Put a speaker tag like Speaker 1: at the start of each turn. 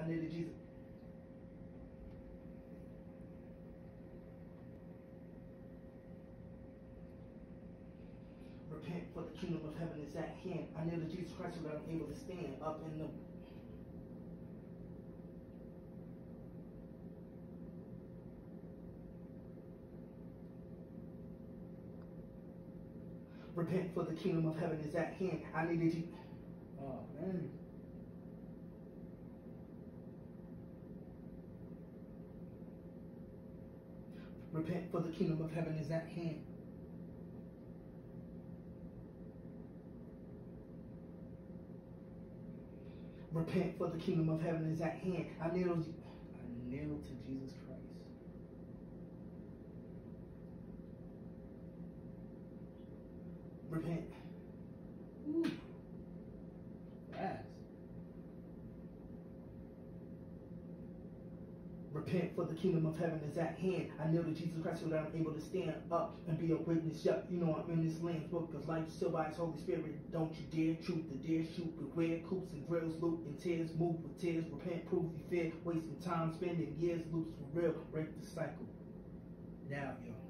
Speaker 1: I knew that Jesus. Repent, for the kingdom of heaven is at hand. I knew that Jesus Christ was able to stand up in the Repent, for the kingdom of heaven is at hand. I needed you. Oh man. Repent, for the kingdom of heaven is at hand. Repent, for the kingdom of heaven is at hand. I nailed. I nailed to Jesus Christ. Repent. Ooh. Repent, for the kingdom of heaven is at hand. I know that Jesus Christ will I'm able to stand up and be a witness. Yep, you know I'm in this Lamb's book because life still by His Holy Spirit. Don't you dare truth, the dare shoot, beware coops and grills, loop and tears, move with tears, repent, prove you fear, wasting time, spending years, loops for real, break the cycle. Now, yo.